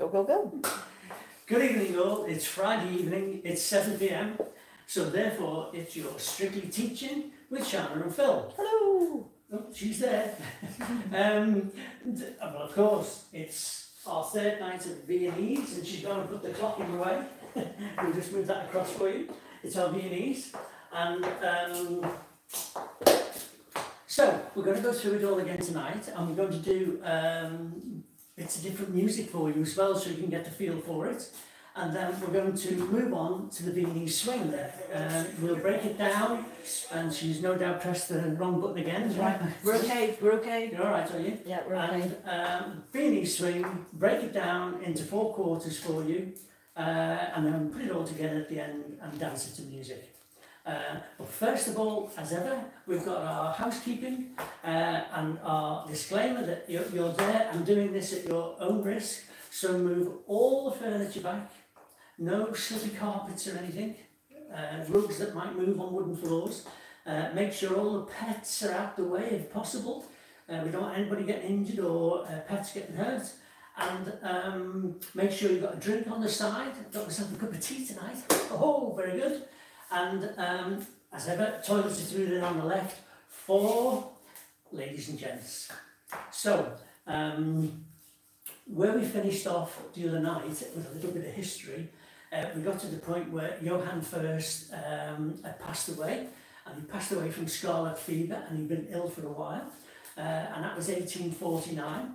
Go, go, go. Good evening, all. It's Friday evening. It's 7 pm. So, therefore, it's your Strictly Teaching with Shannon and Phil. Hello. Oh, she's there. um, well, of course, it's our third night at Viennese, and she's going to put the clock in the way. we'll just move that across for you. It's our Viennese. And um, so, we're going to go through it all again tonight, and we're going to do um, bits of different music for you as well, so you can get the feel for it. And then we're going to move on to the Viennese swing. Uh, we'll break it down, and she's no doubt pressed the wrong button again. Right. We're okay. We're okay. You're all right, are you? Yeah, we're okay. And um, Viennese swing, break it down into four quarters for you, uh, and then put it all together at the end and dance it to music. Uh, but first of all, as ever, we've got our housekeeping uh, and our disclaimer that you're, you're there and doing this at your own risk. So move all the furniture back, no slippy carpets or anything, uh, rugs that might move on wooden floors. Uh, make sure all the pets are out the way if possible. Uh, we don't want anybody getting injured or uh, pets getting hurt. And um, make sure you've got a drink on the side. Got myself a cup of tea tonight. Oh, very good. And um, as ever, toiletries are on the left for ladies and gents. So, um, where we finished off the other night with a little bit of history, uh, we got to the point where Johann first um, had passed away, and he passed away from scarlet fever, and he'd been ill for a while, uh, and that was 1849.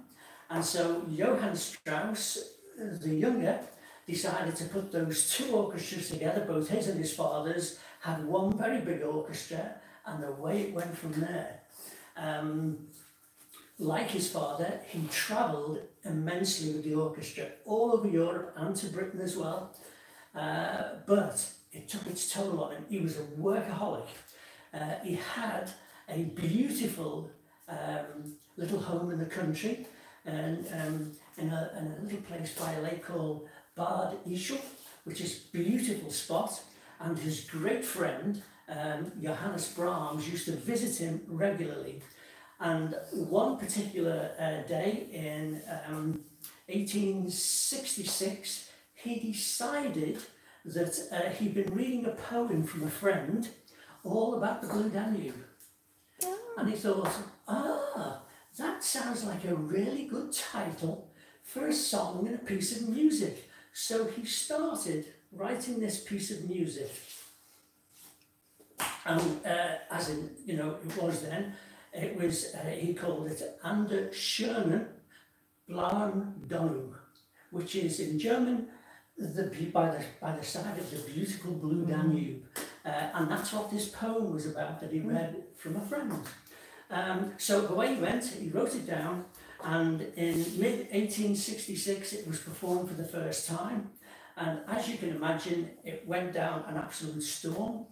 And so Johann Strauss, uh, the younger, decided to put those two orchestras together, both his and his father's, had one very big orchestra, and the way it went from there. Um, like his father, he travelled immensely with the orchestra all over Europe and to Britain as well. Uh, but it took its toll on him. He was a workaholic. Uh, he had a beautiful um, little home in the country and um, in, a, in a little place by a lake called Bad Ischl, which is a beautiful spot. And his great friend, um, Johannes Brahms, used to visit him regularly. And one particular uh, day in um, 1866, he decided that uh, he'd been reading a poem from a friend all about the Blue Danube. And he thought, ah, that sounds like a really good title for a song and a piece of music. So he started writing this piece of music. And uh, as in, you know, it was then, it was, uh, he called it Ander Schönen Blauen Danube, which is in German, the, by, the, by the side of the beautiful blue Danube. Uh, and that's what this poem was about that he read from a friend. Um, so away he went, he wrote it down, and in mid 1866 it was performed for the first time. And as you can imagine, it went down an absolute storm.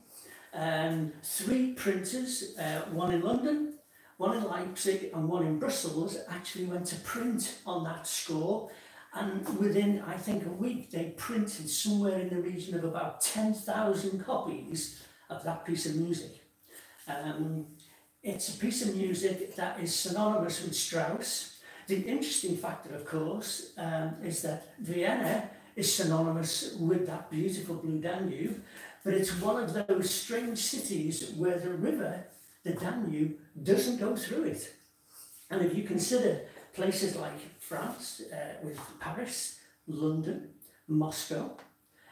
Um, three printers, uh, one in London, one in Leipzig, and one in Brussels, actually went to print on that score. And within, I think, a week, they printed somewhere in the region of about 10,000 copies of that piece of music. Um, it's a piece of music that is synonymous with Strauss. The interesting factor, of course, um, is that Vienna is synonymous with that beautiful blue Danube, but it's one of those strange cities where the river, the Danube, doesn't go through it. And if you consider places like France, uh, with Paris, London, Moscow,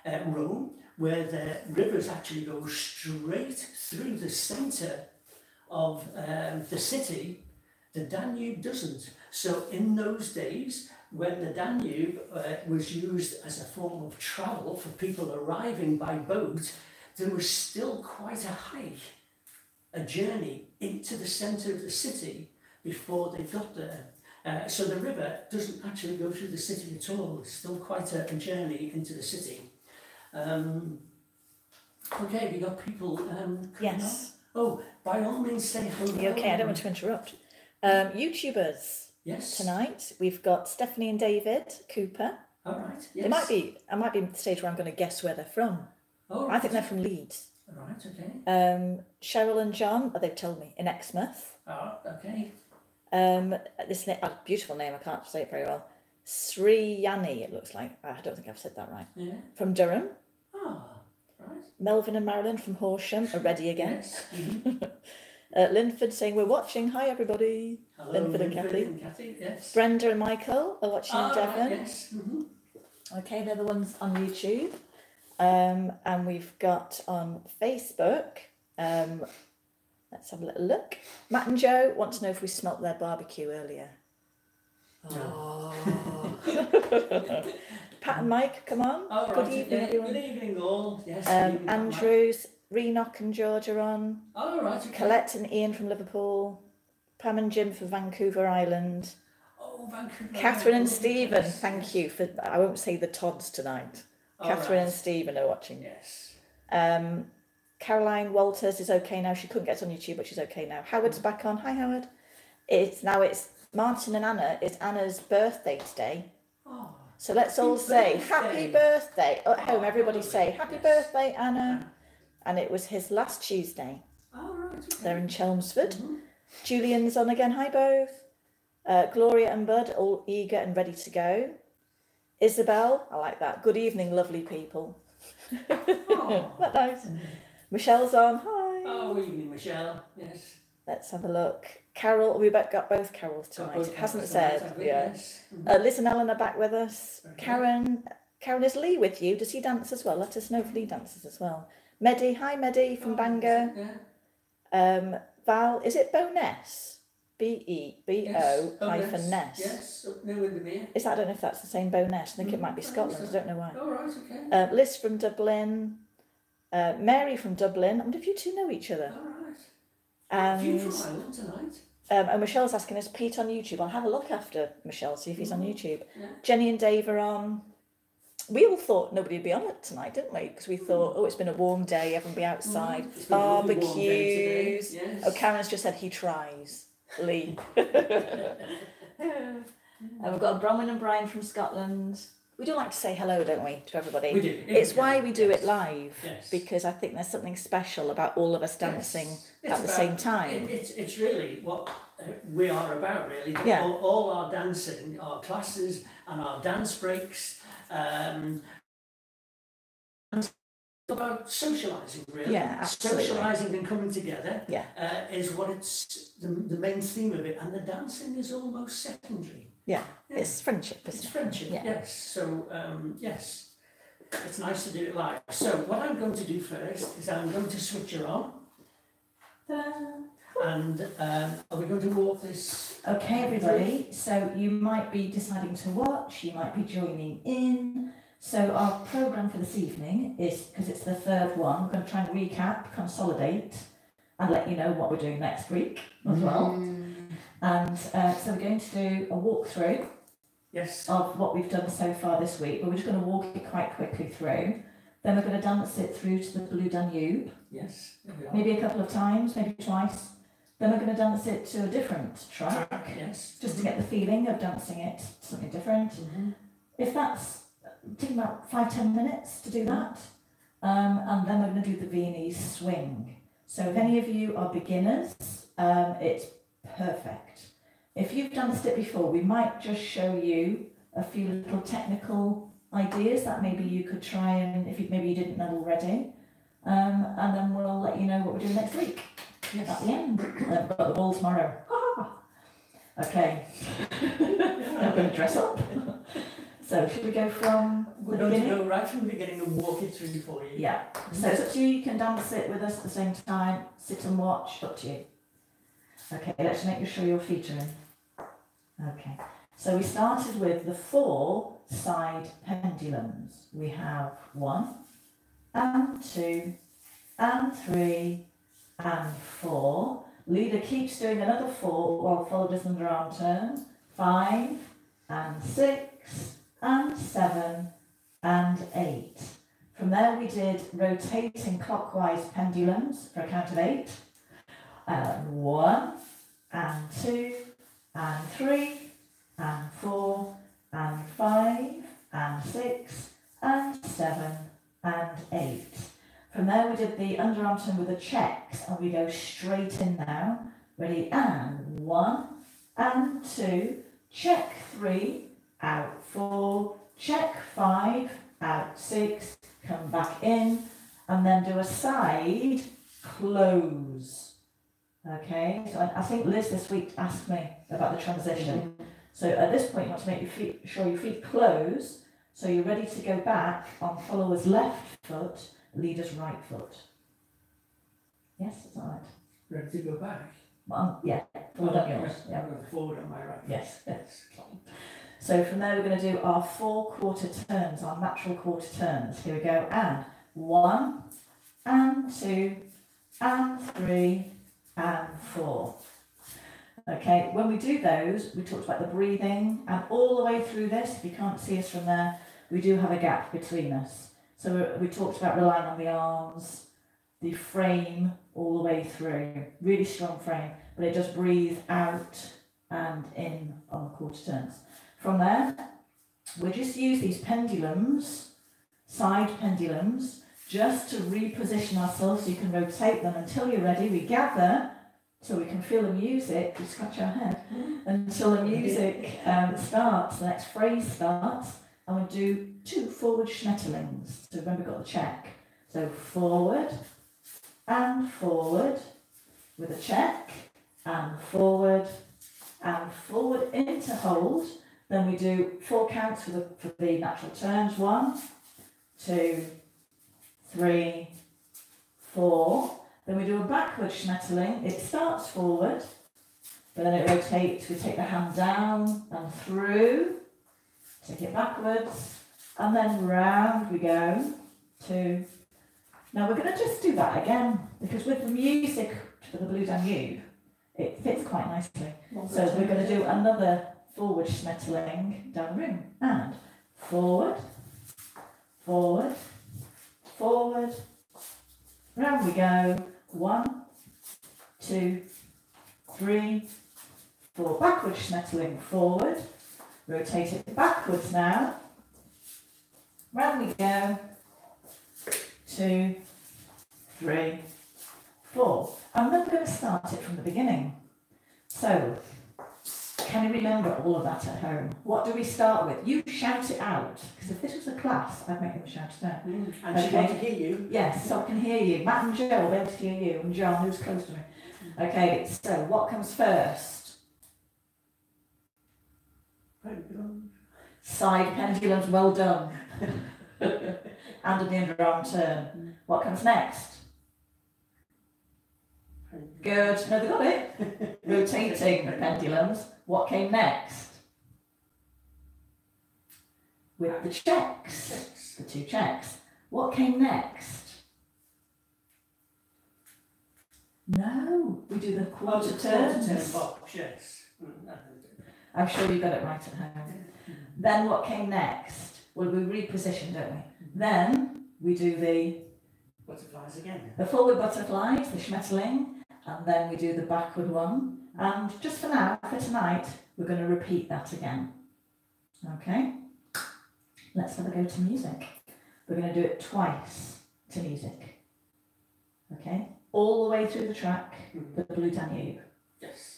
uh, Rome, where the rivers actually go straight through the centre of um, the city, the Danube doesn't. So in those days, when the Danube uh, was used as a form of travel for people arriving by boat, there was still quite a hike, a journey into the centre of the city before they got there. Uh, so the river doesn't actually go through the city at all. It's still quite a, a journey into the city. Um, okay, we got people um, coming Yes. on. Oh, by all means, say hello. Okay? I don't want to interrupt. Um, YouTubers Yes. tonight. We've got Stephanie and David Cooper. All right. Yes. They might be. I might be at the stage where I'm going to guess where they're from. Oh, I think they're from Leeds. All right. Okay. Um, Cheryl and John. Oh, they've told me in Exmouth. Oh, okay. Um, this na- oh, beautiful name. I can't say it very well. Sri Yani, it looks like. I don't think I've said that right. Yeah. From Durham. Ah, right. Melvin and Marilyn from Horsham are ready again. Yes. mhm. Uh, Linford saying, We're watching. Hi, everybody. Hello, Linford and Linford Kathy. and Kathy, yes. Brenda and Michael are watching in Ah, Devon. yes. mhm. Okay, they're the ones on YouTube. Um, and we've got on Facebook. Um, let's have a little look. Matt and Joe want to know if we smelt their barbecue earlier. Oh. Pat and Mike, come on. All Good right, evening, okay. everyone. Good evening, all. Yes. Um, evening, Mike. Andrews, Renock and George are on. All right. Okay. Colette and Ian from Liverpool. Pam and Jim from Vancouver Island. Oh, Vancouver. Catherine and Stephen, place. thank you for. I won't say the Todds tonight. All Catherine right. and Stephen are watching. Yes. Um, Caroline Walters is okay now. She couldn't get on YouTube, but she's okay now. Howard's back on. Hi, Howard. It's now it's Martin and Anna. It's Anna's birthday today. Oh, So let's all say birthday. happy birthday at home. Oh, Everybody say happy Yes. birthday, Anna. And it was his last Tuesday. all right. Okay. They're in Chelmsford. Mhm. Julian's on again. Hi, both. Uh, Gloria and Bud, all eager and ready to go. Isabel, I like that. Good evening, lovely people. Oh. That nice. Michelle's on. Hi. Oh, evening, Michelle. Yes. Let's have a look. Carol, we both got both Carols tonight. both It hasn't tonight, said. we? Yeah. Yes. Mhm. Uh, Liz and Ellen are back with us. Okay. Karen, Karen is Lee with you. Does he dance as well? Let us know if Lee dances as well. Medi, hi Medi from Oh, Bangor. Yeah. Um, Val, is it Boness? B E B O. Oh, hyphen. Ness. Yes. Up near Windermere. Is that, I don't know if that's the same Boness. I think it Mm, might be I Scotland. I don't know why. All right. Okay. Uh, Liz from Dublin. Uh, Mary from Dublin. I wonder if you two know each other. all right. And from Ireland tonight. um, and Michelle's asking us Pete on YouTube. I'll have a look after Michelle, see if he's on Mhm. YouTube. Yeah. Jenny and Dave are on. We all thought nobody would be on it tonight, didn't we? Because we thought, oh, it's been a warm day, everyone be outside. Mm, it's been a lovely warm day today, Barbecues. Yes. Oh, Karen's just said he tries. Lee. and we've got Bronwyn and Brian from Scotland. We do like to say hello, don't we, to everybody? We do. It's why we do it live Yes. because I think there's something special about all of us dancing Yes. at the about- same time. It, it's, it's really what uh, we are about, really. Yeah. All, all our dancing, our classes, and our dance breaks. Um, and about socialising, really. Yeah, absolutely. Socialising and coming together Yeah. uh, is what it's the, the main theme of it, and the dancing is almost secondary. Yeah, Yeah. it's friendship, It's it? friendship, Yeah. yes. So, um, yes, it's nice to do it live. So, what I'm going to do first is I'm going to switch her on, and um, are we going to walk this? Okay, everybody. So you might be deciding to watch, you might be joining in. So our program for this evening is because it's the third one. We're going to try and recap, consolidate, and let you know what we're doing next week as well. And uh, so we're going to do a walkthrough Yes. of what we've done so far this week, but we're just going to walk it quite quickly through. Then we're going to dance it through to the Blue Danube, Yes. There we are. maybe a couple of times, maybe twice. Then we're going to dance it to a different track, Yes. just to get the feeling of dancing it something different. Mhm. If that's taking about five ten minutes to do that, um, and then we're going to do the Viennese swing. So if any of you are beginners, um, it's perfect. If you've danced it before, we might just show you a few little technical ideas that maybe you could try and if you, maybe you didn't know already, um, and then we'll let you know what we're doing next week at Yes. the end. I've got the ball tomorrow. Ah! Okay. I'm going to dress up. So should we go from We're the going to beginning? go right from the beginning and walk it through for you. Yeah. So it's up to you. You can dance it with us at the same time. Sit and watch. Up to you. Okay. Let's make sure your feet are in. Okay. So we started with the four side pendulums. We have one, and two, and three, and four. Leader keeps doing another four while followed does an underarm turn. Five, and six, and seven, and eight. From there we did rotating clockwise pendulums for a count of eight. And one, and two, and three, and four, and five, and six, and seven, and eight. From there we did the underarm turn with the checks, and we go straight in now. Ready? And one, and two, check three, out four, check five, out six, come back in, and then do a side close. Okay, so I, I think Liz this week asked me about the transition. Mm-hmm. So at this point, you want to make your feet, sure your feet close, so you're ready to go back on follower's left foot, leader's right foot. Yes, that's all right. Ready to go back? Um, yeah, forward on yours. Yeah. going forward on my right. Yes. Yes. So from there, we're going to do our four quarter turns, our natural quarter turns. Here we go. And one, and two, and three, and four. Okay, when we do those, we talked about the breathing, and all the way through this, if you can't see us from there, we do have a gap between us. So we, we talked about relying on the arms, the frame all the way through. Really strong frame, but it does breathe out and in on the quarter turns. From there, we'll just use these pendulums, side pendulums, just to reposition ourselves so you can rotate them until you're ready. We gather so we can feel the music, we scratch our head, until the music um, starts, the next phrase starts, and we do two forward schmetterlings. So remember, we've got the check. So forward and forward with a check, and forward and forward into hold. Then we do four counts for the, for the natural turns. One, two, three, four. Then we do a backward schmetterling. It starts forward, but then it rotates. We take the hand down and through, take it backwards, and then round we go. Two. Now we're going to just do that again because with the music for the Blue Danube, it fits quite nicely. So we're going to do another forward schmetterling down the room. And forward, forward, forward. Round we go. One, two, three, four. Backward schmetterling forward. Rotate it backwards now. Round we go. Two, three, four. And then we're going to start it from the beginning. So, can you remember all of that at home? What do we start with? You shout it out. Because if this was a class, I'd make them shout it out. Mm. And she Okay. wants to hear you. Yes, so I can hear you. Matt and Joe will be able to hear you. And John, who's close to me. Okay, so what comes first? Side pendulums, well done. and an underarm turn. What comes next? Good. No, they got it. Rotating the pendulums. What came next? With the checks. The two checks. What came next? No, we do the quarter turns. yes. I'm sure you got it right at home. Then what came next? Well, we reposition, don't we? Then we do the, Butterflies again. the forward butterflies, the schmetterling, and then we do the backward one. And just for now, for tonight, we're going to repeat that again. Okay? Let's have a go to music. We're going to do it twice to music. Okay? All the way through the track, Mm. the Blue Danube. Yes.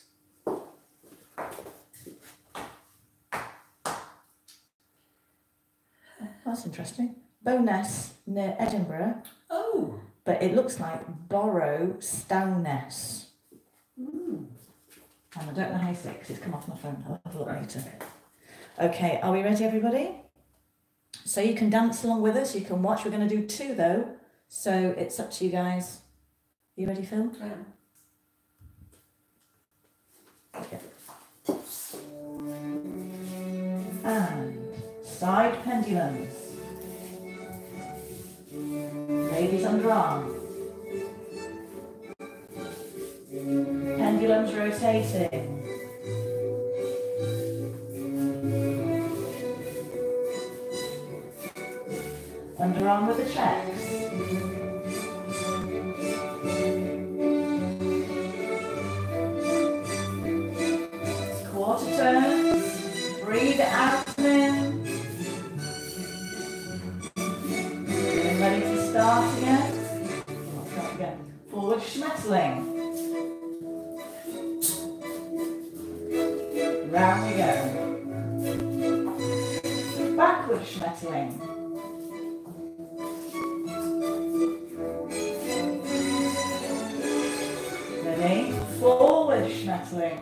That's interesting. Bowness near Edinburgh, Oh. but it looks like Borrow Stowness. Mm. And I don't know how you say it because it's come off my phone. I'll have a look later. Okay, are we ready, everybody? So you can dance along with us, you can watch. We're going to do two though, so it's up to you guys. You ready, Phil? Um, And side pendulums. Ladies underarm. Pendulums rotating. Underarm with the checks. Quarter turns. Breathe out Schmetterling. Round we go. backward schmetterling. Ready? Forward schmetterling.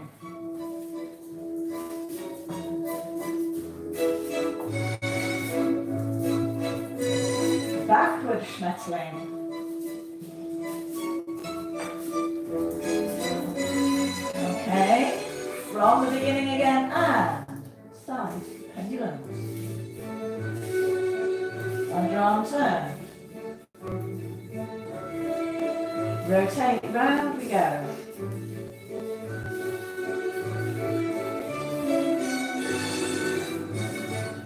Backward schmetterling. Underarm turn. Rotate round we go.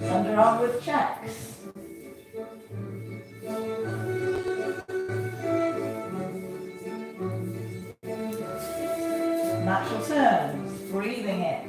Underarm with checks. Natural turns, breathing it.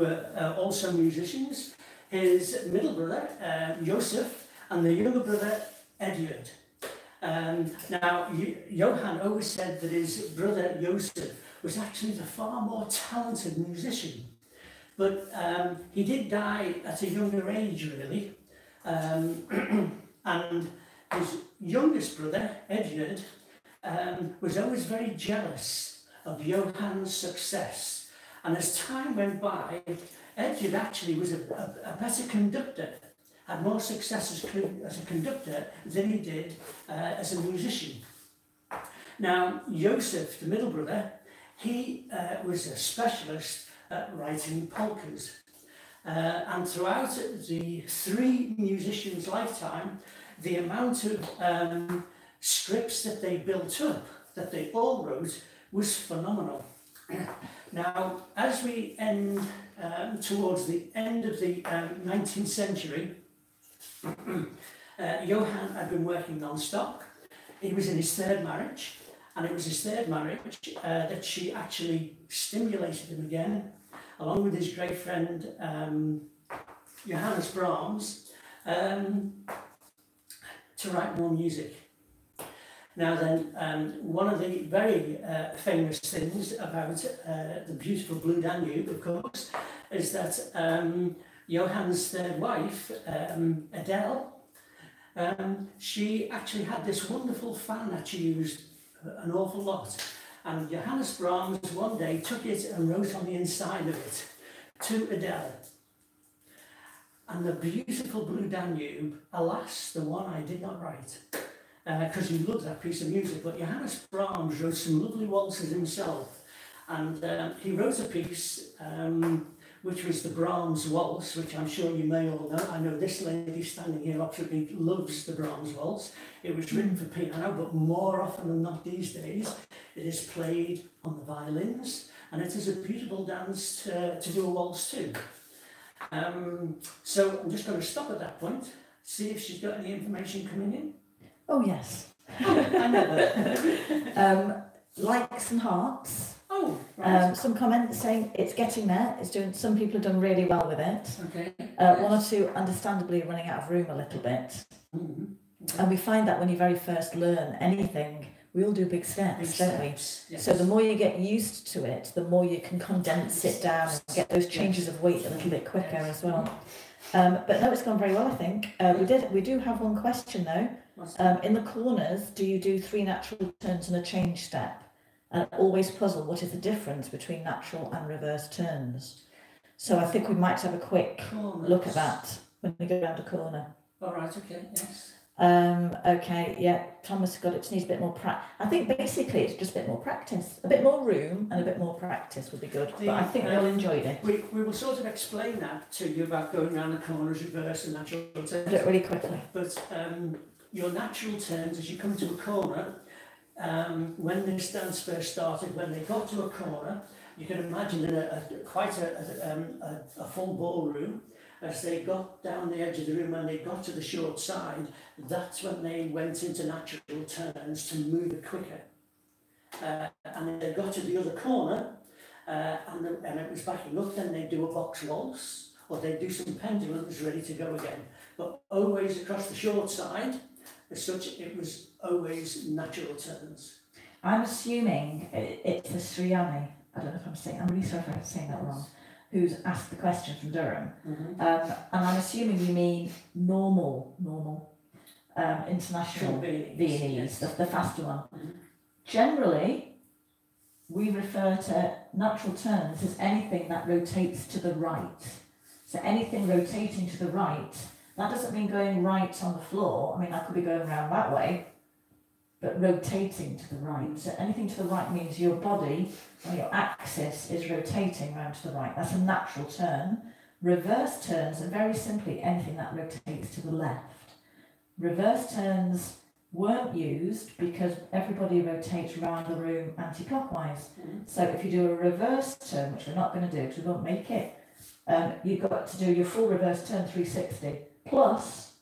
Were uh, also musicians. His middle brother, uh, Joseph, and the younger brother, Eduard. Um, now, Yo- Johann always said that his brother Joseph was actually the far more talented musician. But um, he did die at a younger age, really. Um, and his youngest brother, Eduard, um, was always very jealous of Johann's success. And as time went by, Eduard actually was a, a, a better conductor, had more success as, as a conductor than he did uh, as a musician. Now, Joseph, the middle brother, he uh, was a specialist at writing polkas. Uh, and throughout the three musicians' lifetime, the amount of um, scripts that they built up, that they all wrote, was phenomenal. now, as we end um, towards the end of the um, 19th century, uh, Johann had been working non-stop. He was in his third marriage, and it was his third marriage uh, that she actually stimulated him again, along with his great friend um, Johannes Brahms, um, to write more music. Now then, um, one of the very uh, famous things about uh, the beautiful Blue Danube, of course, is that um, Johann's third wife, um, Adele, um, she actually had this wonderful fan that she used an awful lot. And Johannes Brahms one day took it and wrote on the inside of it to Adele. And the beautiful Blue Danube, alas, the one I did not write, because he loved that piece of music. But Johannes Brahms wrote some lovely waltzes himself. And um, he wrote a piece um, which was the Brahms Waltz, which I'm sure you may all know. I know this lady standing here me loves the Brahms Waltz. It was written for piano, but more often than not these days, it is played on the violins, and it is a beautiful dance to, to do a waltz too. Um, so I'm just going to stop at that point, see if she's got any information coming in. Oh, yes. I know that. Um, likes and hearts. Oh, right. Um, some comments saying it's getting there. It's doing. Some people have done really well with it. okay. Uh, one or two, understandably, running out of room a little bit. Mhm. And we find that when you very first learn anything, we all do big steps, Big don't we? yes. So the more you get used to it, the more you can condense it down and get those changes of weight a little bit quicker as well. Um, but no, it's gone very well, I think. Uh, we did. We do have one question though. Um, in the corners, do you do three natural turns and a change step? And always puzzle what is the difference between natural and reverse turns. So I think we might have a quick look at that when we go around a corner. All right, okay, yes. Um, okay, yeah, Thomas got it. Needs a bit more pra I think basically it's just a bit more practice, a bit more room, and a bit more practice would be good. But I think The, they'll enjoyed it. We, we will sort of explain that to you about going around the corners, reverse and natural turns. it really quickly. But um, your natural turns, as you come to a corner, um, when this dance first started, when they got to a corner, you can imagine in a, a quite a, a, um, a, a full ballroom, as they got down the edge of the room and they got to the short side, that's when they went into natural turns to move quicker. Uh, and they got to the other corner, uh, and, the, and it was backing up, then they do a box waltz, or they do some pendulums ready to go again. But always across the short side, as such, it was always natural turns. I'm assuming it's the Sriani. I don't know if I'm saying. I'm really sorry if I'm saying that wrong. Who's asked the question from Durham? Mm-hmm. Um, and I'm assuming you mean normal, normal, um, international Viennese, the, the faster one. Mhm. Generally, we refer to natural turns as anything that rotates to the right. So anything rotating to the right, that doesn't mean going right on the floor. I mean, I could be going around that way, but rotating to the right. So anything to the right means your body or your axis is rotating round to the right. That's a natural turn. Reverse turns are very simply anything that rotates to the left. Reverse turns weren't used because everybody rotates round the room anti-clockwise. Mhm. So if you do a reverse turn, which we're not going to do because we won't make it, um, you've got to do your full reverse turn 360 plus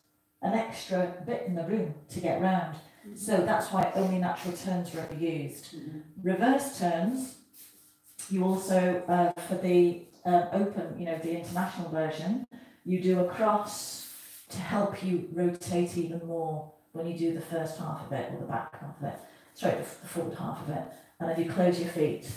an extra bit in the room to get round. So that's why only natural turns were ever used. Mhm. Reverse turns, you also, uh, for the uh, open, you know, the international version, you do a cross to help you rotate even more when you do the first half of it or the back half of it, sorry, the the forward half of it, and then you close your feet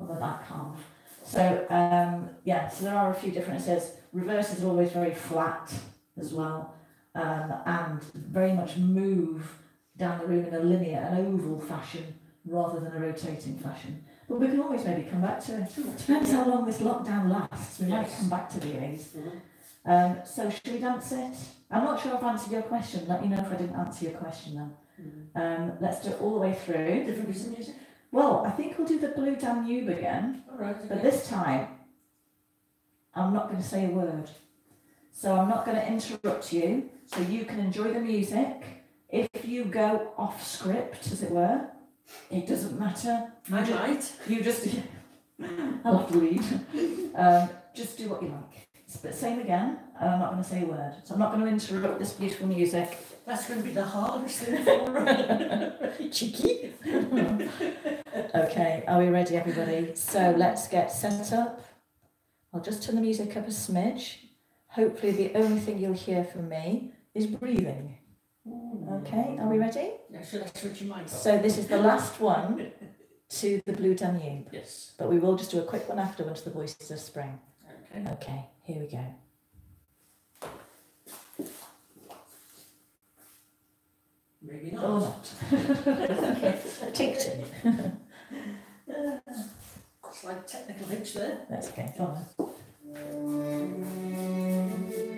on the back half. So, um, yeah, so there are a few differences. Reverse is always very flat as well, um, and very much move down the room in a linear, an oval fashion rather than a rotating fashion. But we can always maybe come back to it. Depends how long this lockdown lasts. We might come back to these. Mhm. Um, so should we dance it? I'm not sure I've answered your question. Let me know if I didn't answer your question then. Mhm. Um, let's do it all the way through. Different piece of music? Well, I think we'll do the Blue Danube again, All right, but this time I'm not going to say a word. So I'm not going to interrupt you, so you can enjoy the music. If you go off script, as it were, it doesn't matter. I ju- might. You just, I'll have to lead. Um, just do what you like. But same again, I'm not going to say a word. So I'm not going to interrupt this beautiful music. That's going to be the hardest thing for. Cheeky. Okay, are we ready, everybody? So let's get set up. I'll just turn the music up a smidge. Hopefully, the only thing you'll hear from me is breathing. Okay, are we ready? Yeah, should I switch your mic off? So, this is the last one to the Blue Danube, Yes. but we will just do a quick one afterwards, the Voices of Spring. Okay. Okay, here we go. Maybe not. Or not. Tink tink. Slight technical hitch there. That's okay, go on. Thank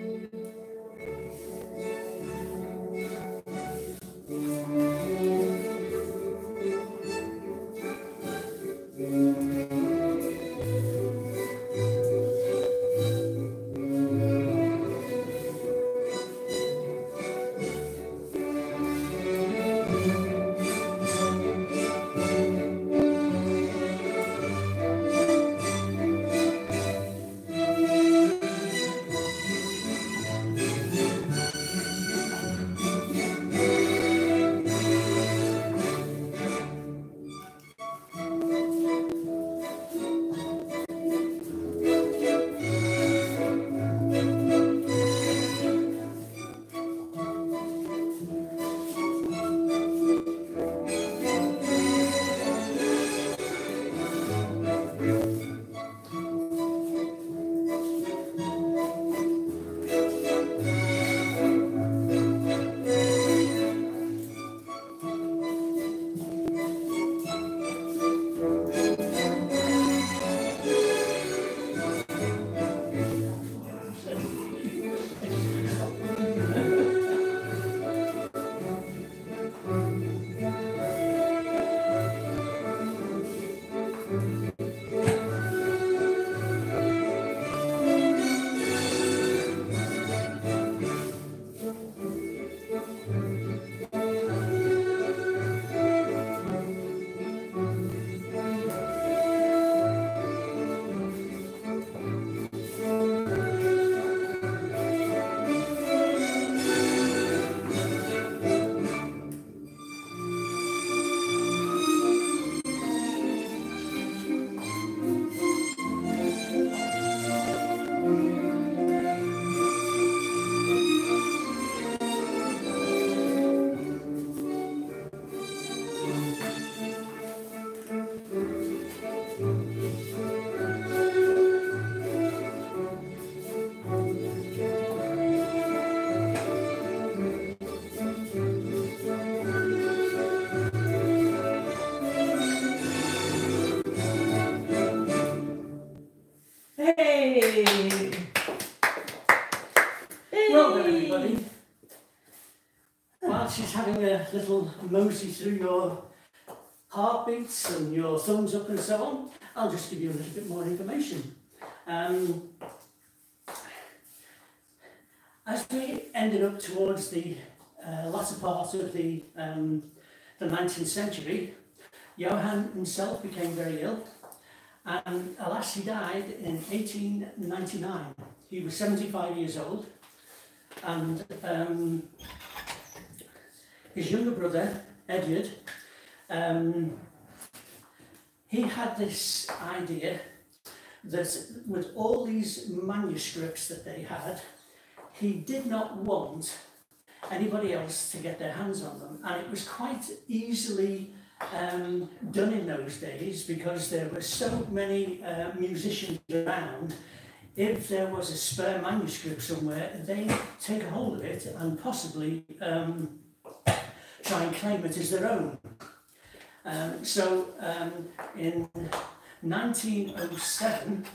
mosey through your heartbeats and your thumbs up and so on, I'll just give you a little bit more information. Um, as we ended up towards the uh, latter part of the, um, the 19th century, Johann himself became very ill and alas he died in 1899. He was 75 years old and um, his younger brother, Edward, um, he had this idea that with all these manuscripts that they had, he did not want anybody else to get their hands on them. And it was quite easily um, done in those days because there were so many uh, musicians around. If there was a spare manuscript somewhere, they take a hold of it and possibly um, try and claim it as their own. Um, so um, in 1907,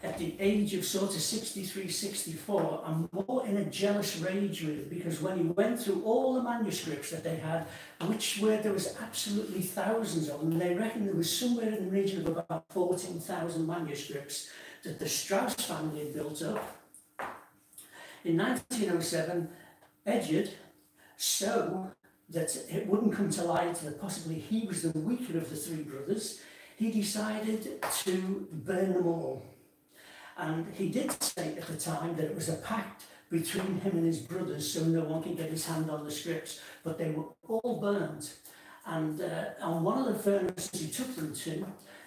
at the age of sort of 63, 64, I'm more in a jealous rage with because when he went through all the manuscripts that they had, which were there was absolutely thousands of them, they reckon there was somewhere in the region of about 14,000 manuscripts that the Strauss family had built up. In 1907, Edward, so that it wouldn't come to light that possibly he was the weaker of the three brothers, he decided to burn them all. And he did state at the time that it was a pact between him and his brothers so no one could get his hand on the scripts, but they were all burnt. And uh, on one of the furnaces he took them to,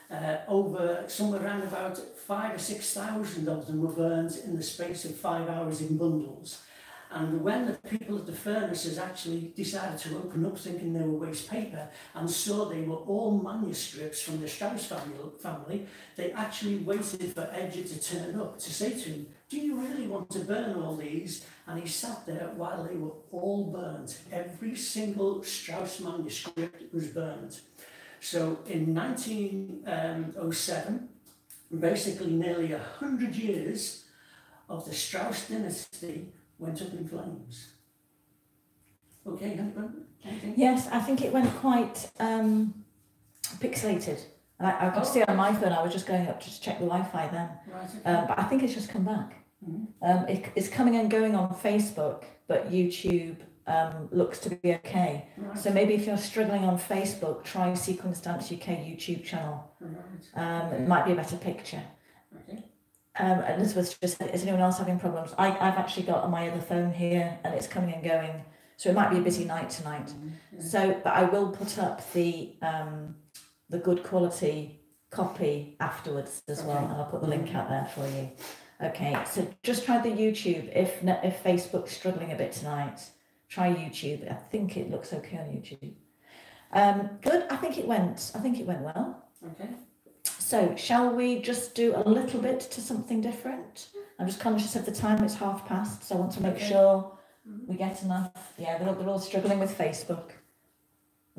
uh, over somewhere around about five or six thousand of them were burned in the space of five hours in bundles. And when the people at the furnaces actually decided to open up thinking they were waste paper and saw they were all manuscripts from the Strauss family, they actually waited for Edward to turn up to say to him, do you really want to burn all these? And he sat there while they were all burned. Every single Strauss manuscript was burned. So in 1907, um, basically nearly a hundred years of the Strauss dynasty went up in flames. Okay, anything? Yes, I think it went quite um, pixelated. I, I could oh. see on my phone, I was just going up to check the Wi-Fi then. Right, okay. um, but I think it's just come back. Mm-hmm. Um, it, it's coming and going on Facebook, but YouTube um, looks to be okay. Right. So maybe if you're struggling on Facebook, try Sequence Dance UK YouTube channel. Right. Um, it might be a better picture. Okay. Um, Elizabeth just said, is anyone else having problems? I, I've actually got on my other phone here and it's coming and going. So it might be a busy night tonight. Mm-hmm. So, but I will put up the um, the good quality copy afterwards as okay. well, and I'll put the link out there for you. Okay, so just try the YouTube. If if Facebook's struggling a bit tonight, try YouTube. I think it looks okay on YouTube. Um, good. I think it went. I think it went well. Okay. So, shall we just do a little bit to something different? I'm just conscious of the time, it's half past, so I want to make okay. sure mm-hmm. we get enough. Yeah, they're, they're all struggling with Facebook.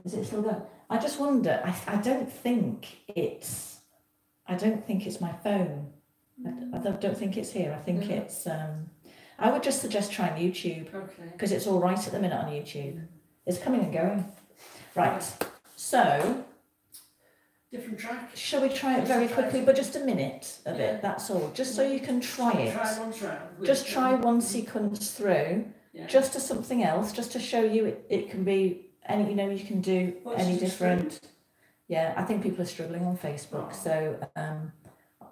Is it still going? I just wonder, I, I don't think it's, I don't think it's my phone. I, I don't think it's here. I think mm-hmm. it's, um, I would just suggest trying YouTube. Okay. Because it's all right at the minute on YouTube. Mm-hmm. It's coming and going. Right. So, different track. Shall we try it very quickly, but just a minute of yeah. it, that's all, just so you can try it. Try one track. Just try one sequence through, yeah. just to something else, just to show you it, it can be any, you know, you can do What's any different. Yeah, I think people are struggling on Facebook, oh. so um,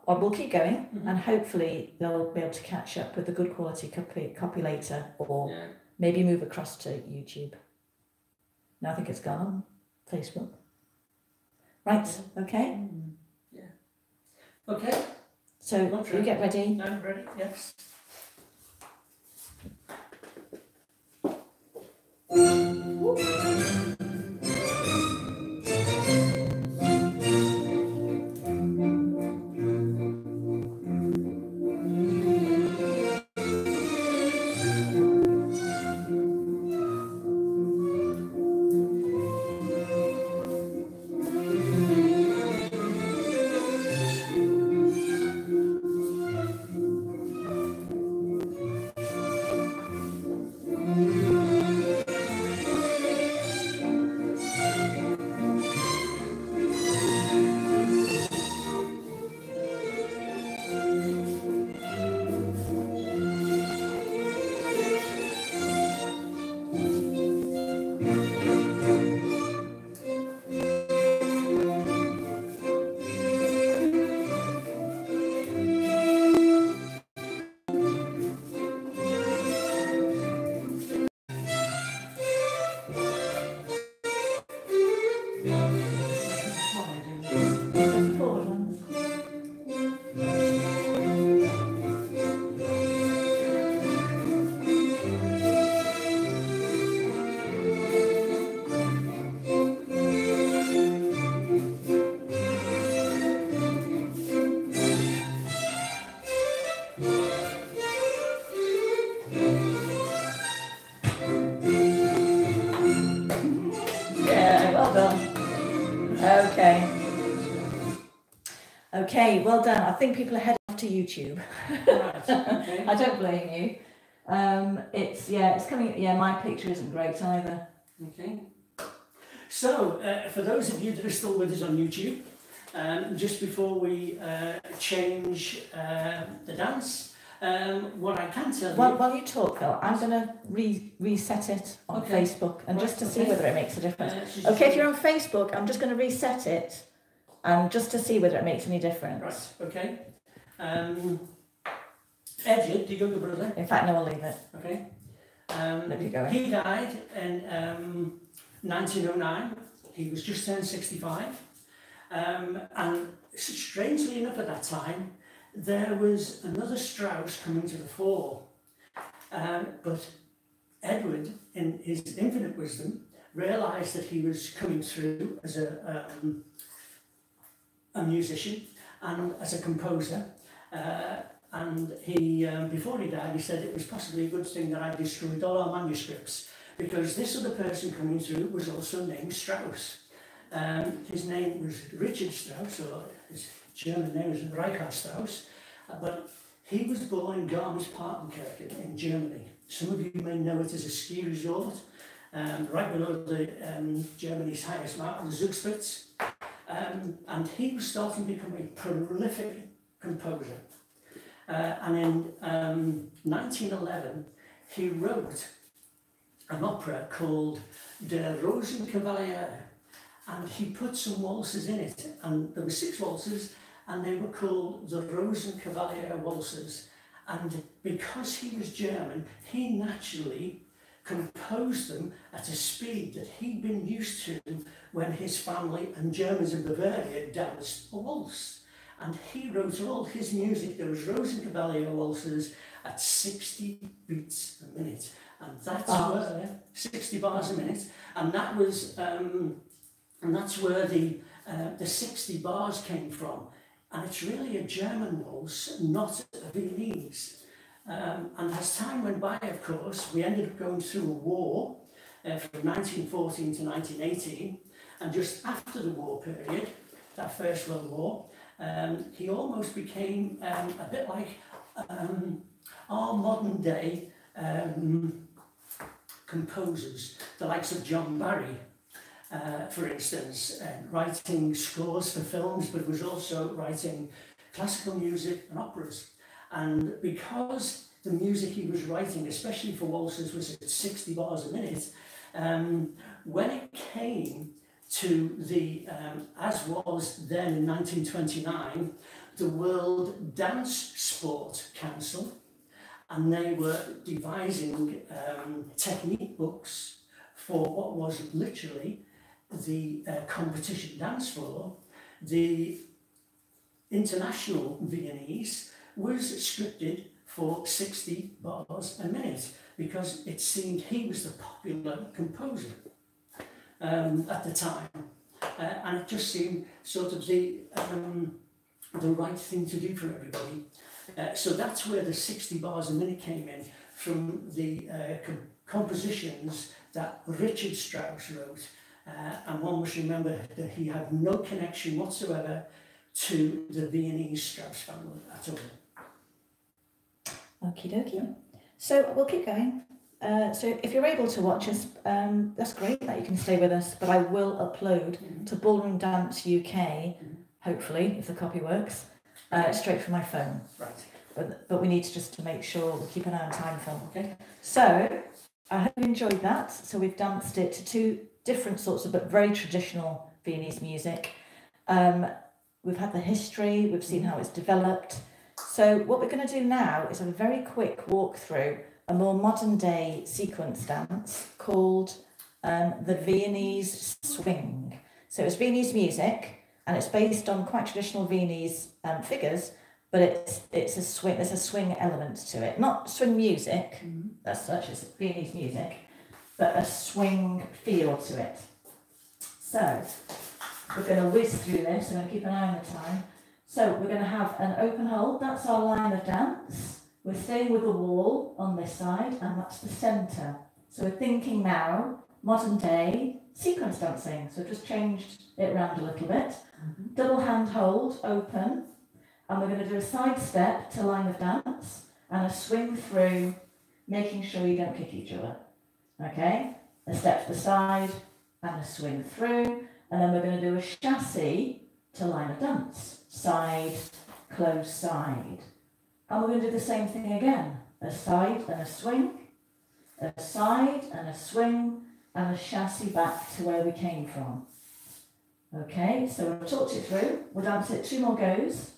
well, we'll keep going mm-hmm. and hopefully they'll be able to catch up with a good quality copy, copy later or yeah. maybe move across to YouTube. Now I think it's gone on Facebook. Right, okay? Mm. Yeah. Okay. So Not you get ready. I'm ready, yes. Ooh. Okay, well done. I think people are heading off to YouTube. Right, okay. I don't blame you. Um, it's yeah, it's coming. Yeah, my picture isn't great either. Okay. So, uh, for those of you that are still with us on YouTube, um, just before we uh, change uh, the dance, um, what I can tell While, you. while you talk, Phil, I'm going to re- reset it on Okay. Facebook and just to see whether it makes a difference. uh, Okay, if you're on Facebook, I'm just going to reset it, um, just to see whether it makes any difference. Right, okay. Um, Edward, the younger brother, In fact, no, I'll leave it. okay. Um, you go. He died in um, 1909. He was just turned 65. Um, and strangely enough, at that time, there was another Strauss coming to the fore. Um, but Edward, in his infinite wisdom, realised that he was coming through as a, um, a musician and as a composer. Uh, and he, um, before he died, he said it was possibly a good thing that I destroyed all our manuscripts because this other person coming through was also named Strauss. Um, his name was Richard Strauss, or his German name was Reichard Strauss, uh, but he was born in Garmisch-Partenkirchen in Germany. Some of you may know it as a ski resort, um, right below the um, Germany's highest mountain, the Zugspitze. Um, and he was starting to become a prolific composer. Uh, and in um, 1911, he wrote an opera called Der Rosenkavalier, and he put some waltzes in it, and there were six waltzes, and they were called the Rosenkavalier waltzes. And because he was German, he naturally composed them at a speed that he'd been used to when his family and Germans in Bavaria danced a waltz. And he wrote all his music, there was Rosenkavalier waltzes at 60 beats a minute. And that's where, 60 bars a minute, and that was, um, and that's where the, uh, the 60 bars came from. And it's really a German waltz, not a Viennese. Um, and as time went by, of course, we ended up going through a war uh, from 1914 to 1918. And just after the war period, that First World War, um, he almost became um, a bit like um, our modern day um, composers, the likes of John Barry, uh, for instance, uh, writing scores for films, but was also writing classical music and operas. And because the music he was writing, especially for waltzes, was at 60 bars a minute, um, when it came to the, um, as was then in 1929, the World Dance Sport Council, and they were devising um, technique books for what was literally the uh, competition dance floor. The international Viennese was scripted for 60 bars a minute because it seemed he was the popular composer um, at the time. Uh, and it just seemed sort of the, um, the right thing to do for everybody. Uh, so that's where the 60 bars a minute came in from the uh, com- compositions that Richard Strauss wrote. Uh, and one must remember that he had no connection whatsoever to the Viennese Strauss family at all. Okie dokie. So we'll keep going. Uh, so if you're able to watch us, um, that's great that you can stay with us. But I will upload to Ballroom Dance UK, hopefully, if the copy works, uh, straight from my phone. Right. But, but we need to just to make sure we keep an eye on time film. Okay. So I hope you enjoyed that. So we've danced it to two different sorts of but very traditional Viennese music. Um, we've had the history, we've seen how it's developed. So what we're going to do now is a very quick walk through a more modern day sequence dance called um, the Viennese swing. So it's Viennese music and it's based on quite traditional Viennese um, figures, but it's it's a swing. There's a swing element to it, not swing music as such. It's Viennese music, but a swing feel to it. So we're going to whiz through this. I'm going to keep an eye on the time. So we're going to have an open hold. That's our line of dance. We're staying with the wall on this side, and that's the centre. So we're thinking now, modern day, sequence dancing. So just changed it around a little bit. Mm-hmm. Double hand hold, open. And we're going to do a side step to line of dance and a swing through, making sure you don't kick each other. Okay? A step to the side and a swing through. And then we're going to do a chassé to line of dance. Side, close, side. And we're going to do the same thing again. A side and a swing, a side and a swing, and a chassis back to where we came from. Okay, so we've talked it through. We'll dance it two more goes.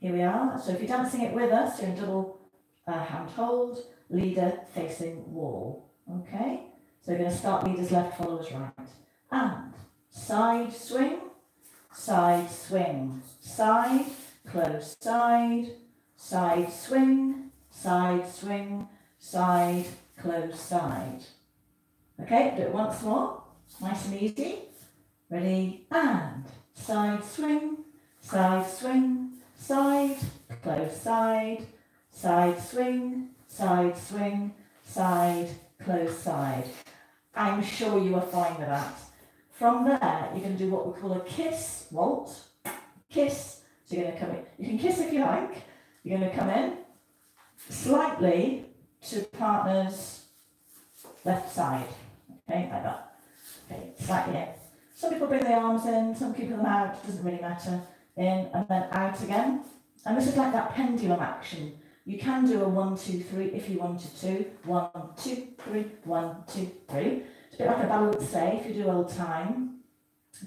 Here we are. So if you're dancing it with us, you're in double uh, hand hold, leader facing wall. Okay, so we're going to start leaders left, followers right. And side swing, side swing, side, close side, side swing, side swing, side, close side. Okay, do it once more. Nice and easy. Ready? And side swing, side swing, side, close side, side swing, side swing, side, close side. I'm sure you are fine with that. From there, you're going to do what we call a kiss waltz. Kiss. So you're going to come in. You can kiss if you like. You're going to come in slightly to partner's left side. Okay, like that. Okay, slightly in. Some people bring their arms in, some keep them out, doesn't really matter. In and then out again. And this is like that pendulum action. You can do a one, two, three if you wanted to. One, two, three, one, two, three. Bit like a balance say if you do old time.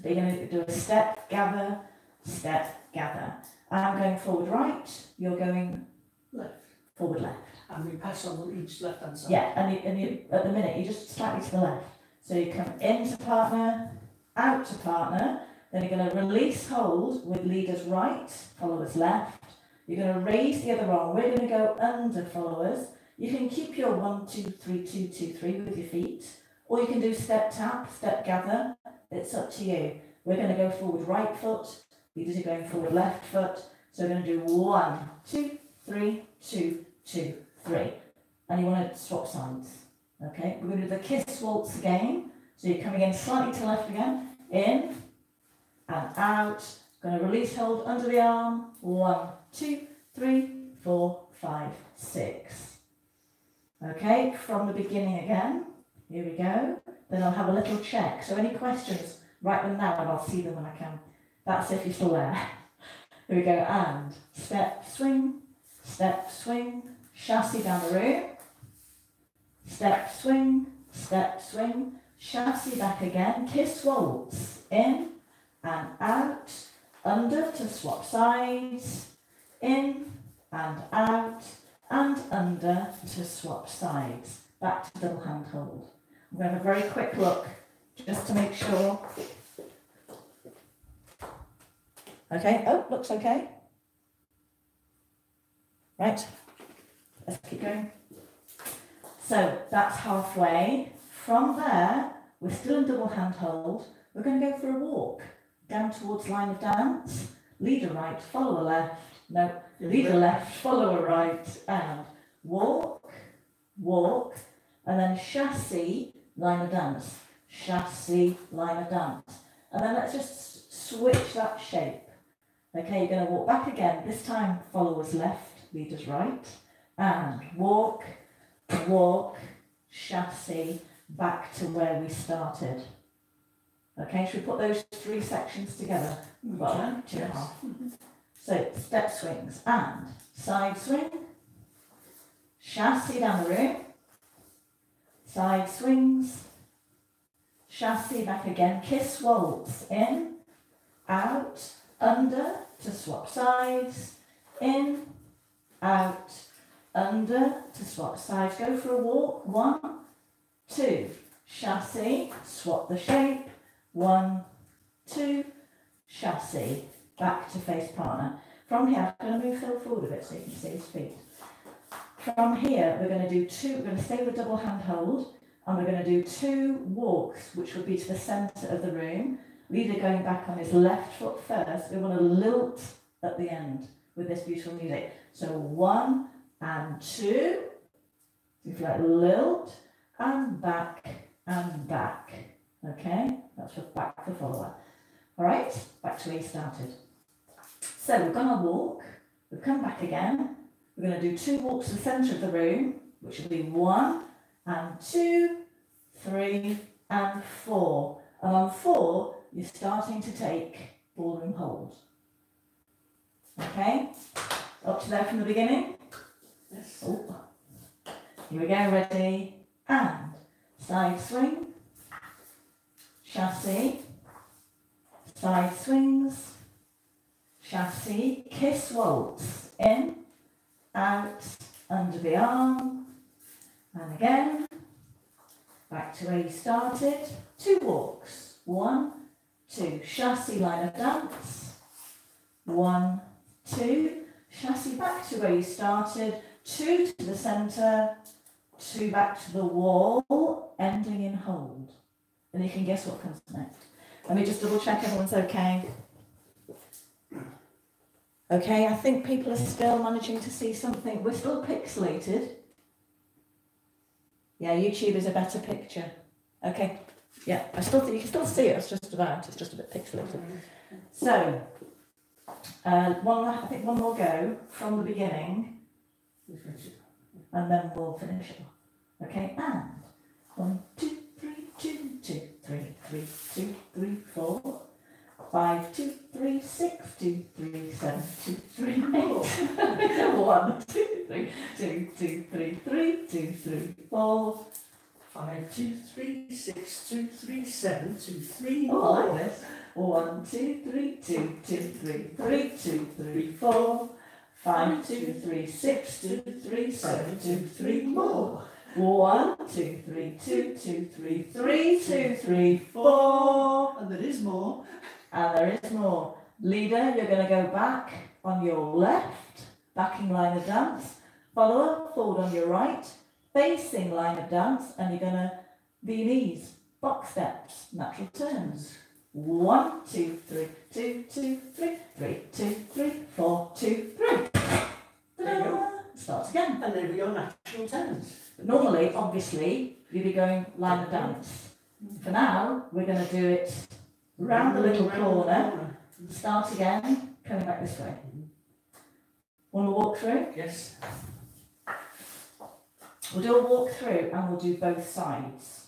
But you're going to do a step, gather, step, gather. And I'm going forward right, you're going Left. forward left. And we pass on each left hand side. Yeah, and, you, and you, at the minute, you're just slightly to the left. So you come into partner, out to partner, then you're going to release hold with leaders right, followers left. You're going to raise the other arm. We're going to go under followers. You can keep your one, two, three, two, two, three with your feet, or you can do step tap, step gather. It's up to you. We're going to go forward right foot. Leaders are going forward left foot. So we're going to do one, two, three, two, two, three. And you want to swap sides. Okay, we're going to do the kiss waltz again. So you're coming in slightly to left again, in and out. Going to release hold under the arm. One, two, three, four, five, six. Okay, from the beginning again. Here we go. Then I'll have a little check. So any questions, write them now and I'll see them when I can. That's if you're still there. Here we go. And step, swing, step, swing, chassé down the room. Step, swing, step, swing, chassé back again. Kiss waltz. In and out. Under to swap sides. In and out. And under to swap sides. Back to double hand hold. I'm going to have a very quick look just to make sure. Okay, oh, looks okay. Right, let's keep going. So that's halfway. From there, we're still in double handhold. We're going to go for a walk down towards line of dance. Leader right, follower left. No, leader left, follower right, and walk, walk, and then chassé, line of dance. chassé, line of dance. And then let's just switch that shape. Okay, you're going to walk back again. This time, followers left, leaders right, and walk, walk, chassé, back to where we started. Okay, should we put those three sections together? We Well, two and a yes. So step swings and side swing, chassé down the room, side swings, chassé back again, kiss waltz in, out, under. To swap sides, in, out, under. To swap sides. Go for a walk. One, two, chassé, swap the shape. One, two, chassé, back to face partner. From here, I'm going to move Phil forward a bit so you can see his feet. From here, we're going to do two, we're going to stay with double hand hold, and we're going to do two walks, which will be to the centre of the room. Leader going back on his left foot first. We want to lilt at the end with this beautiful music. So one and two. If you like lilt and back and back. Okay, that's for back for follower. All right, back to where you started. So we've gone on a walk, we've come back again. We're going to do two walks to the centre of the room, which will be one and two, three and four. And on four, you're starting to take ballroom hold. Okay, up to there from the beginning. Yes. Oh. Here we go, ready, and side swing, chassé, side swings, chassé, kiss waltz, in, out, under the arm, and again, back to where you started, two walks, one, two, chassé line of dance, one, two, chassé back to where you started, two to the centre, two back to the wall, ending in hold. And you can guess what comes next. Let me just double check everyone's okay. Okay, I think people are still managing to see something. We're still pixelated. Yeah, YouTube is a better picture. Okay, yeah, I still think you can still see it. It's just about. It's just a bit pixelated. So, uh, one. I think one more go from the beginning and then we'll finish it off. Okay, and one, two, three, two, two, three, three, two, three, four, five, two, three, six, two, three, seven, two, three, eight. one, two, three, two, two, three, three, two, three, four. Five, two, three, six, two, three, seven, two, three, Oh, four. like this. One, two, three, two, two, three, three, two, three, four. Five, two, three, six, two, three, seven, two, three, four. One, two, three, two, two, three, three, two, three, four. And there is more. And there is more. Leader, you're going to go back on your left, backing line of dance. Follower, forward on your right, facing line of dance, and you're going to be these box steps, natural turns. One, two, three, two, two, three, three, two, three, four, two, three. There you go. Starts again. And there we go, natural turns. Normally, obviously, you'd be going line of dance. For now, we're going to do it round the little corner. Start again, coming back this way. Want to walk through? Yes. We'll do a walk through and we'll do both sides.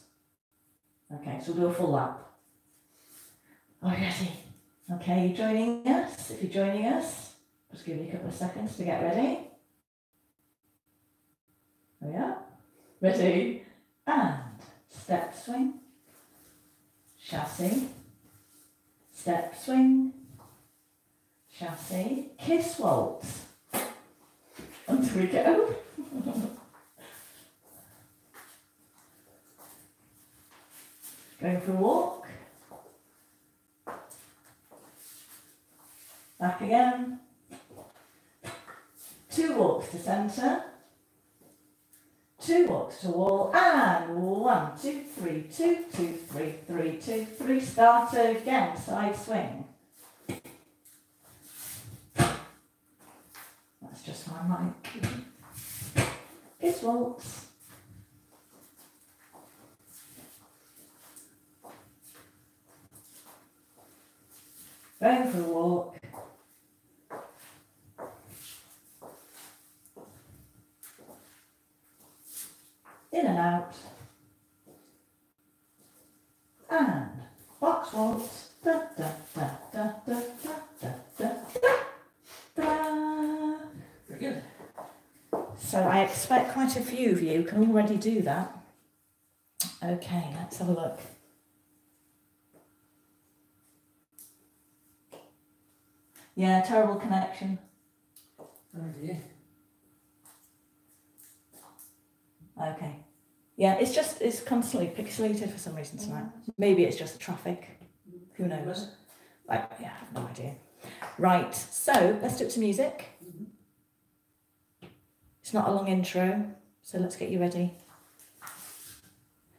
Okay, so we'll do a full lap. Are you ready? Okay, you joining us? If you're joining us, just give me a couple of seconds to get ready. There we are. Ready? And step swing, chassé, step swing, chassé, kiss waltz. Until we go. Going for a walk. Back again. Two walks to centre. Two walks to wall. And one, two, three, two, two, three, three, two, three. Start again. Side swing. That's just my mic. It's waltz. Going for a walk. In and out. And box waltz. Da da da da da da da da da. Very good. So I expect quite a few of you can already do that. Okay, let's have a look. Yeah, terrible connection. Oh dear. Okay. Yeah, it's just it's constantly pixelated for some reason tonight. Maybe it's just the traffic. Who knows? I, yeah, I have no idea. Right, so let's do it to music. Mm-hmm. It's not a long intro, so let's get you ready.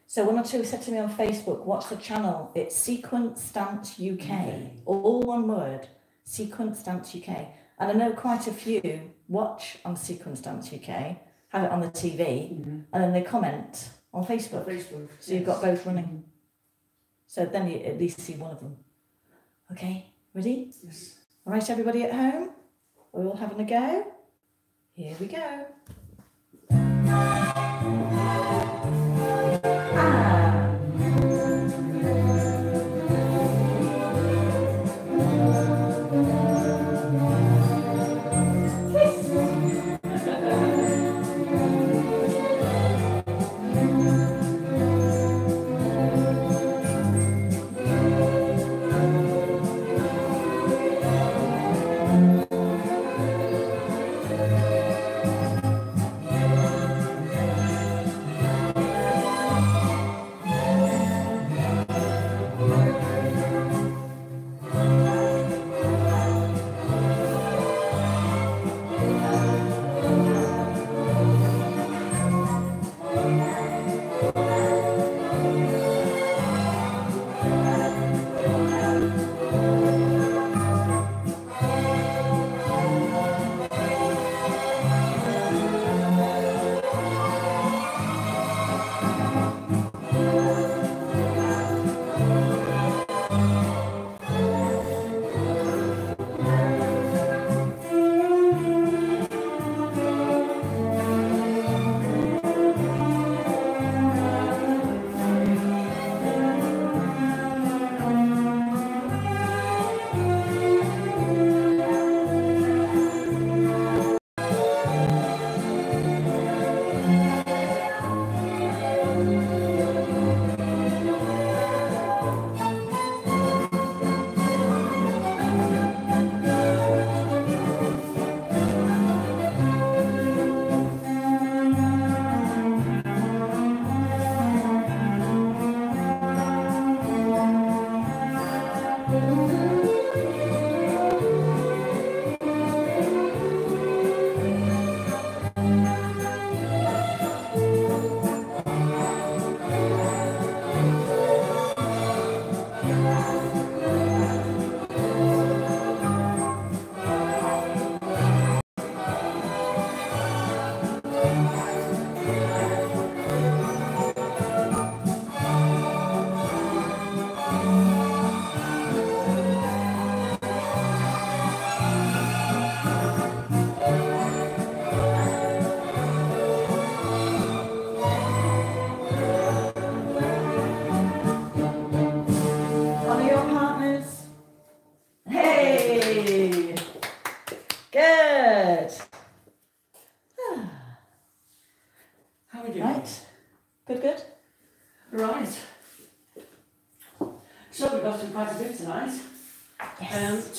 So one or two said to me on Facebook, what's the channel? It's Sequence Dance UK. UK. All one word, Sequence Dance UK. And I know quite a few watch on Sequence Dance UK, have it on the TV, Mhm. and then they comment on Facebook. Facebook. So you've got both running. So then you at least see one of them. Okay, ready? Yes. All right, everybody at home? We're all having a go? Here we go.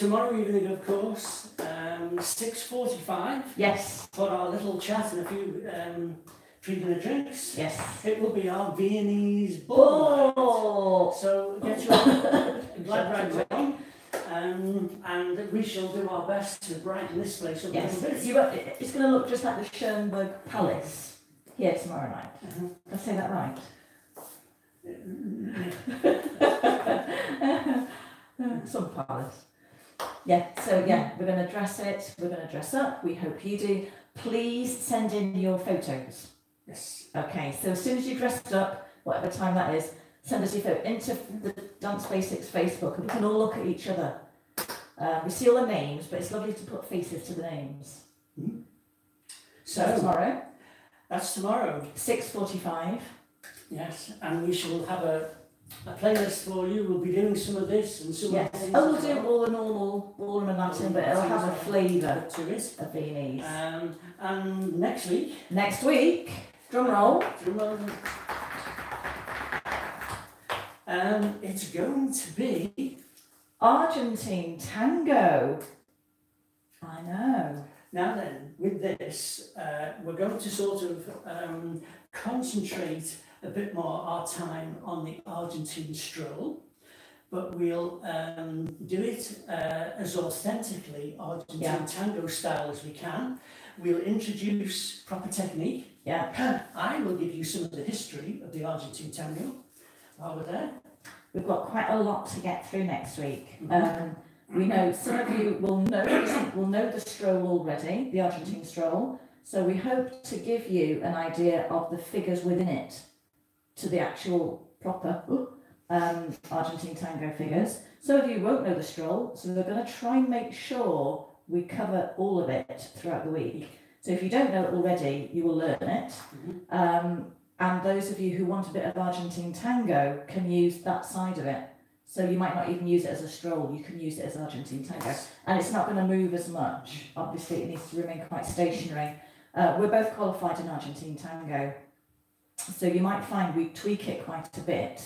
Tomorrow evening, of course, um, 6.45 Yes. for our little chat and a few um, drinking and drinks. Yes. It will be our Viennese ball. Oh! So get your glad rags on. Um, and we shall do our best to brighten this place up a Yes. little bit. You, got- it's going to look just like the Schoenberg Palace here tomorrow night. Did I say that right? Some palace. Yeah, so yeah, we're going to dress it, we're going to dress up, we hope you do. Please send in your photos. Yes. Okay, so as soon as you've dressed up, whatever time that is, send us your photo into the Dance Basics Facebook and we can all look at each other. Uh, we see all the names, but it's lovely to put faces to the names. So So tomorrow, that's tomorrow. 6.45. Yes, and we shall have a, a playlist for you. We'll be doing some of this and some Yes. of things. Oh, we'll do all the normal ballroom and Latin, but it'll have a flavour to it. of Viennese. Um, and next week, Next week, drum roll. drum roll. um, it's going to be Argentine tango. I know. now then with this. Uh, we're going to sort of um, concentrate a bit more our time on the Argentine stroll. But we'll um, do it uh, as authentically Argentine Yeah. tango style as we can. We'll introduce proper technique. Yeah, I will give you some of the history of the Argentine tango while we're there. we've got quite a lot to get through next week. Mhm. Um, we know some of you will know will know the stroll already, the Argentine stroll. So we hope to give you an idea of the figures within it, to the actual proper um, Argentine tango figures. Some of you won't know the stroll, so we're going to try and make sure we cover all of it throughout the week. So if you don't know it already, you will learn it. Mhm. Um, and those of you who want a bit of Argentine tango can use that side of it. So you might not even use it as a stroll, you can use it as Argentine tango. And it's not going to move as much. Obviously, it needs to remain quite stationary. Uh, we're both qualified in Argentine tango. So you might find we tweak it quite a bit.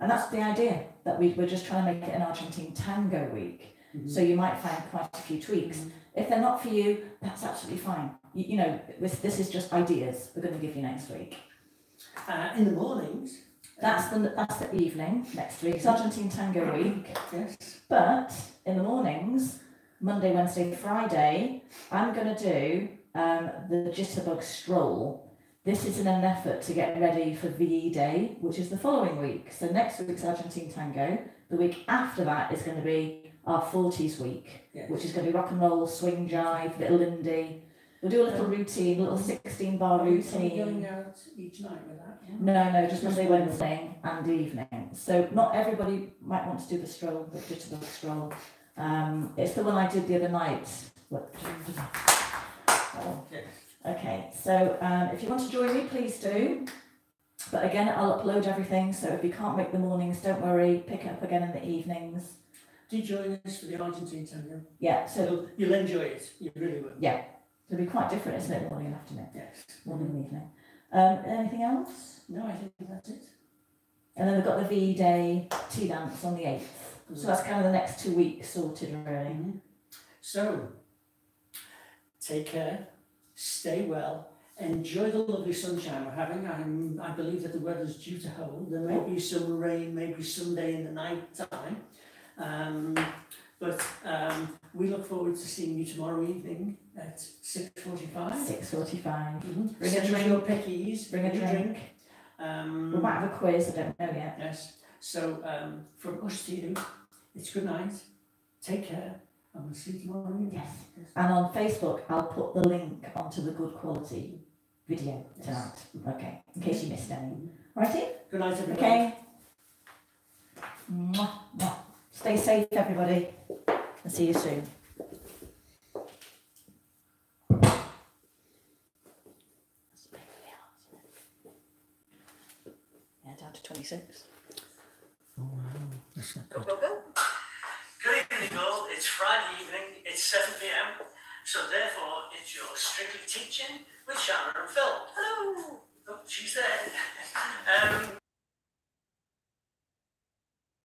And that's the idea, that we, we're just trying to make it an Argentine tango week. Mhm. So you might find quite a few tweaks. If they're not for you, that's absolutely fine. You, you know, this, this is just ideas we're going to give you next week. Uh, in the mornings. That's the, that's the evening next week. It's Argentine tango week. Yes. But in the mornings, Monday, Wednesday, Friday, I'm going to do um, the Jitterbug Stroll. This is in an effort to get ready for VE Day, which is the following week. So next week's Argentine Tango. The week after that is going to be our 40s week, Yes. which is going to be rock and roll, swing jive, little indie. We'll do a little routine, a little 16 bar Are going routine. out each night with that? Yeah? No, no, just Monday. Wednesday and evening. So not everybody might want to do the stroll, but just the Stroll. Um, it's the one I did the other night. Oh, Yes. Okay, so um, if you want to join me, please do. But again, I'll upload everything, so if you can't make the mornings, don't worry, pick it up again in the evenings. Do join us for the Argentine tango. Yeah, so You'll, you'll enjoy it. You really will. Yeah, it'll be quite different, isn't it, morning and afternoon, Yes. morning and evening. Um, anything else? No, I think that's it. And then we've got the VE Day tea dance on the 8th. So that's kind of the next two weeks sorted, really. Mhm. So, take care, stay well, enjoy the lovely sunshine we're having. I'm, I believe that the weather's due to hold. There may be some rain, maybe someday in the night time. Um, but um, we look forward to seeing you tomorrow evening at 6.45. 6.45. Mm-hmm. Bring a drink. your pickies, Bring a drink. Um, We might have a quiz, I don't know yet. Yes. So um, from us to you, it's good night. Take care, and we'll see you tomorrow. Yes. And on Facebook, I'll put the link onto the good quality video tonight. Okay, in case you missed any. Righty? Good night, everybody. Okay. Mwah, mwah. Stay safe, everybody, and see you soon. Yeah, down to 26. Oh, wow. That's not Go, good. Go, go. Good evening, all. It's Friday evening. It's 7 p.m. So therefore, it's your strictly teaching with Sharon and Phil. Hello. Oh, she's there. um,